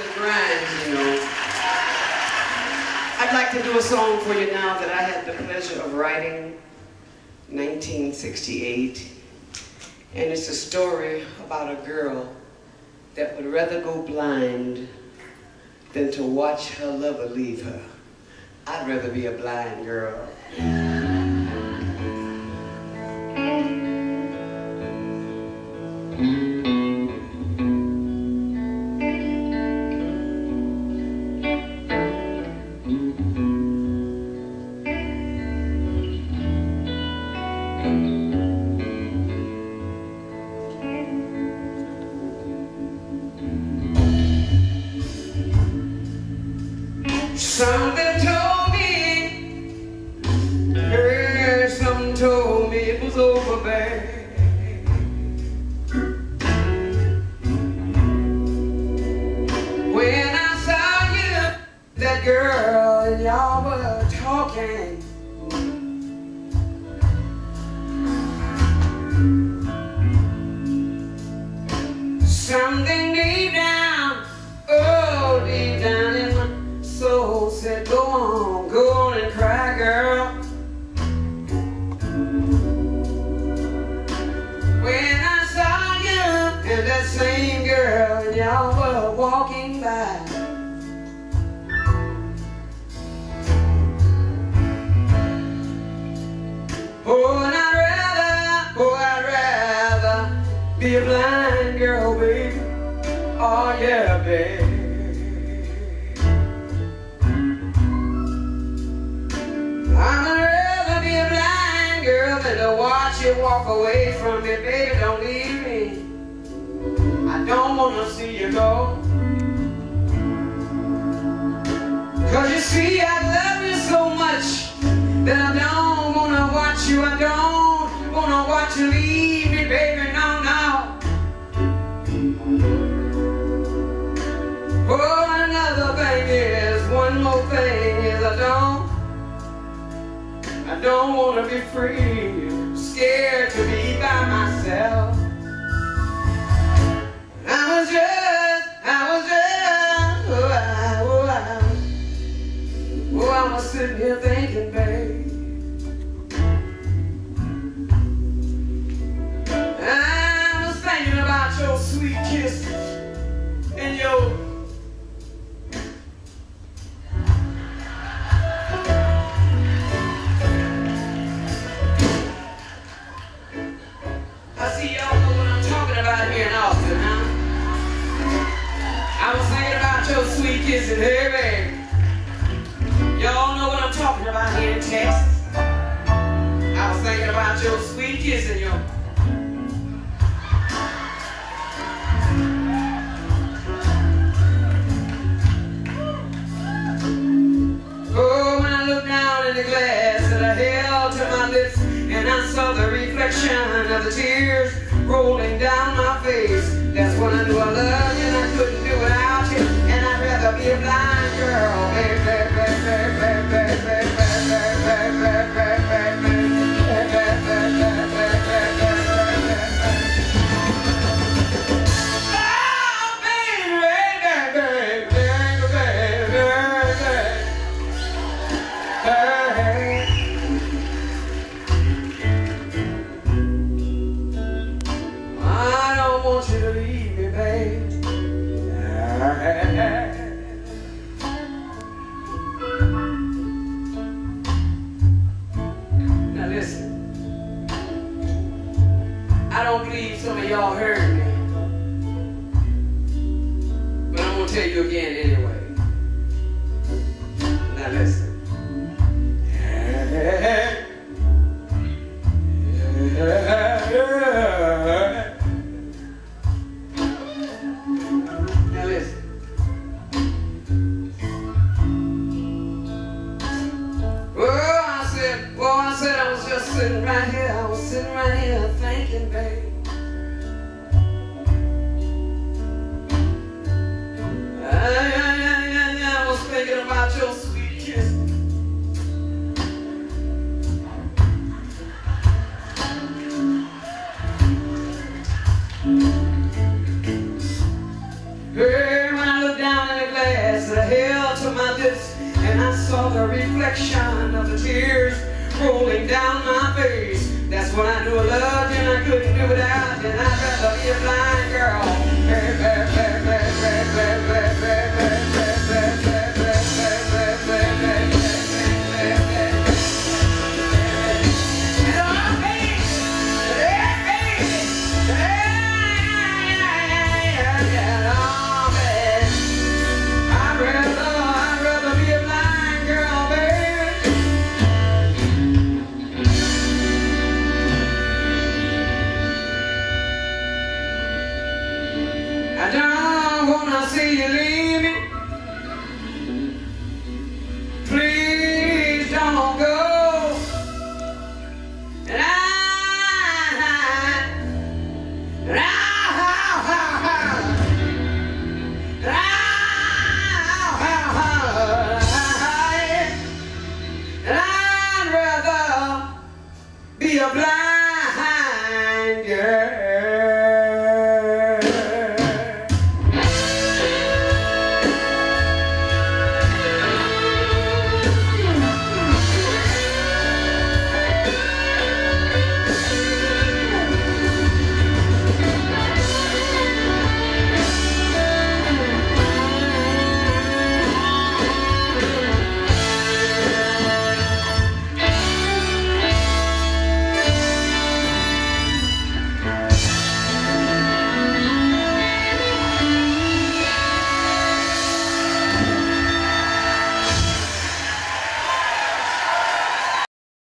and grinds, you know. I'd like to do a song for you now that I had the pleasure of writing 1968. And it's a story about a girl that would rather go blind than to watch her lover leave her. I'd rather be a blind girl. Something told me it was over, babe. When I saw you, that girl, and y'all were talking. Something walking by. Oh, and I'd rather, oh, I'd rather be a blind girl, baby. Oh, yeah, baby. I'd rather be a blind girl than to watch you walk away from me, baby. Don't leave me. I don't wanna see you go. That I don't wanna watch you. I don't wanna watch you leave me, baby. No, no. Oh, another thing is, one more thing is, I don't. I don't want to be free, scared to be by myself. I was just, sitting here thinking, babe. Thinking your sweet kissing, hey baby. Y'all know what I'm talking about here in Texas. I was thinking about your sweet kissing, your Oh, when I looked down in the glass that I held to my lips, and I saw the reflection of the tears rolling down my face. That's when I knew I loved be a blind girl, baby, some of y'all heard me. But I'm gonna tell you again anyway. Now listen. Now listen. Oh, I said, well, I said I was just sitting right here. I was sitting right here thinking, babe. Saw the reflection of the tears rolling down my face. That's when I knew I loved and I couldn't do without and I'd rather be blind